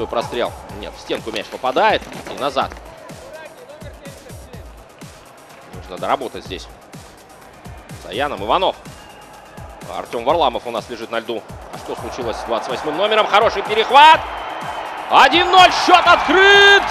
штрафную прострел. Нет, в стенку мяч попадает и назад. Нужно доработать здесь. Саяном Иванов. Артем Варламов у нас лежит на льду. А что случилось с 28 номером? Хороший перехват. 1-0. Счет открыт.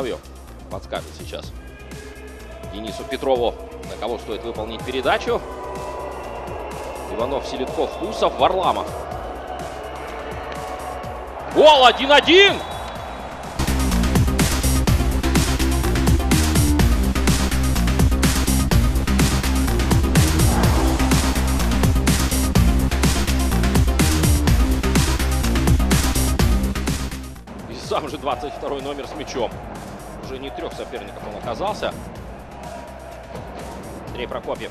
Соловьев подскажет сейчас Денису Петрову, на кого стоит выполнить передачу. Иванов, Селитков, Усов, Варламов. Гол 1-1! И сам же 22 номер с мячом. Уже не трех соперников он оказался. Андрей Прокопьев.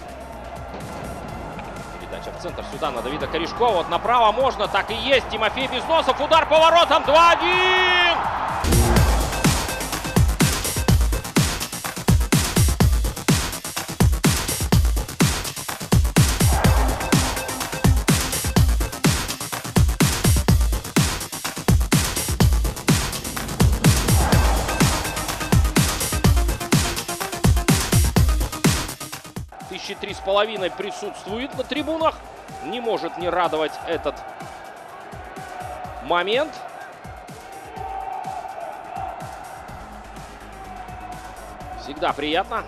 Передача в центр сюда на Давида Корешкова. Вот направо можно, так и есть. Тимофей Безносов. Удар поворотом 2-1! Тысячи три с половиной присутствует на трибунах. Не может не радовать этот момент. Всегда приятно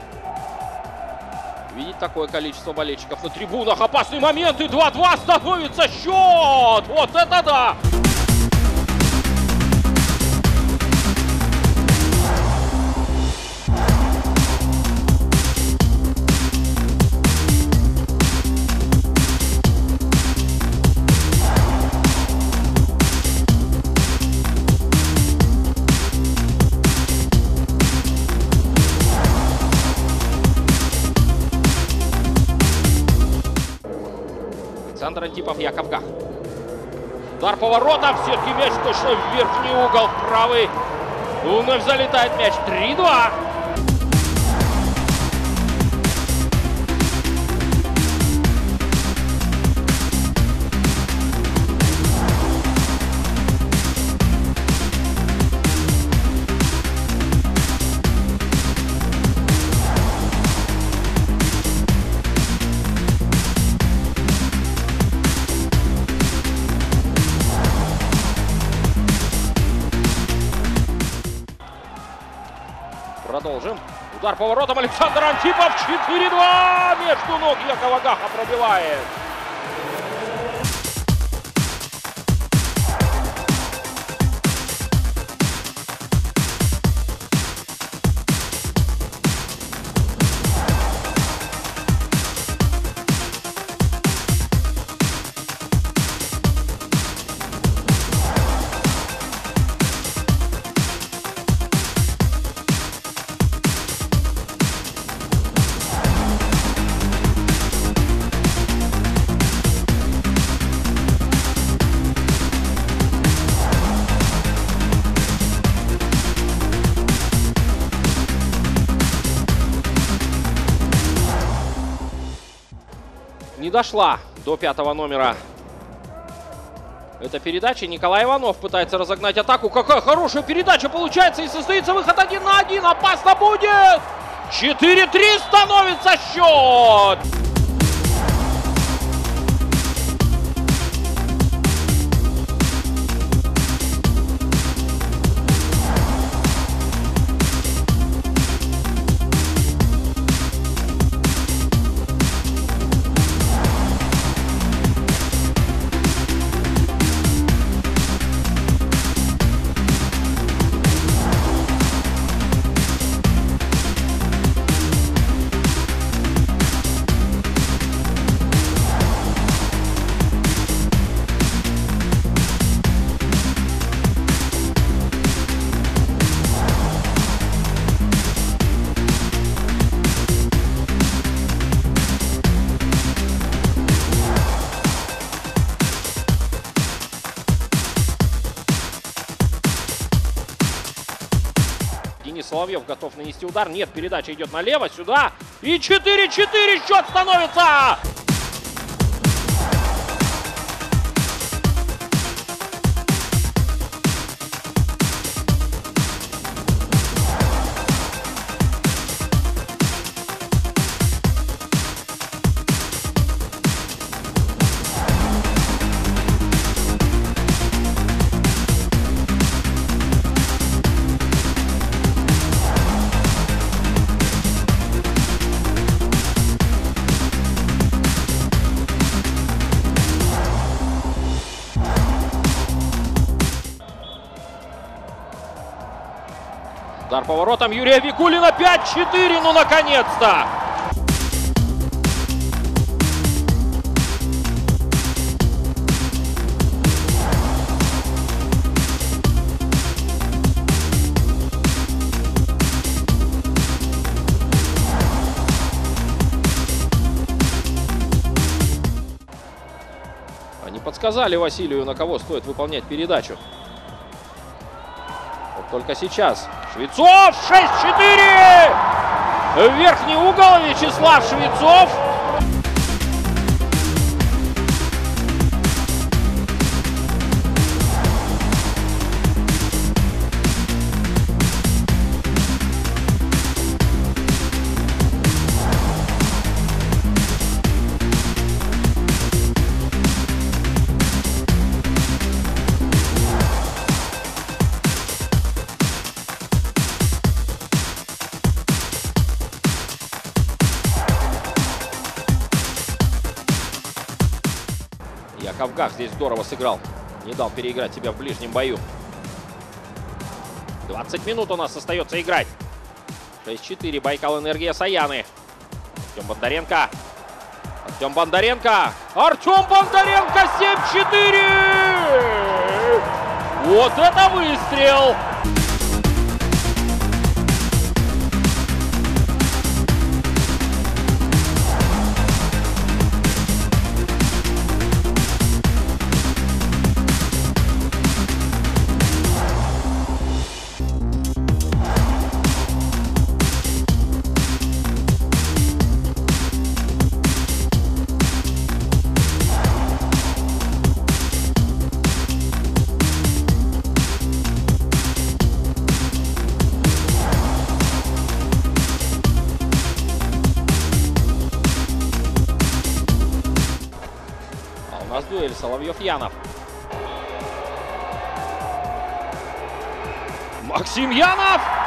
видеть такое количество болельщиков на трибунах. Опасный момент и 2-2 становится счет. Вот это да! Александр Антипов, Яков Гах. Удар поворотом, все-таки мяч точно в верхний угол, правый. Вновь залетает мяч, 3-2. Продолжим. Удар поворотом Александр Антипов. 4-2. Между ног Якова Гаха пробивает. Дошла до пятого номера эта передача. Николай Иванов пытается разогнать атаку. Какая хорошая передача получается. И состоится выход один на один. Опасно будет. 4-3 становится счет. Соловьев готов нанести удар. Нет, передача идет налево, сюда. И 4-4 счет становится! Удар поворотом Юрия Викулина 5-4, ну наконец-то! Они подсказали Василию, на кого стоит выполнять передачу. Только сейчас. Швецов 6-4! В верхний угол Вячеслав Швецов. Яков Гах здесь здорово сыграл. Не дал переиграть себя в ближнем бою. 20 минут у нас остается играть. 6-4. Байкал Энергия Саяны. Артем Бондаренко. Артем Бондаренко. Артем Бондаренко 7-4. Вот это выстрел. Соловьев-Янов. Максим Янов!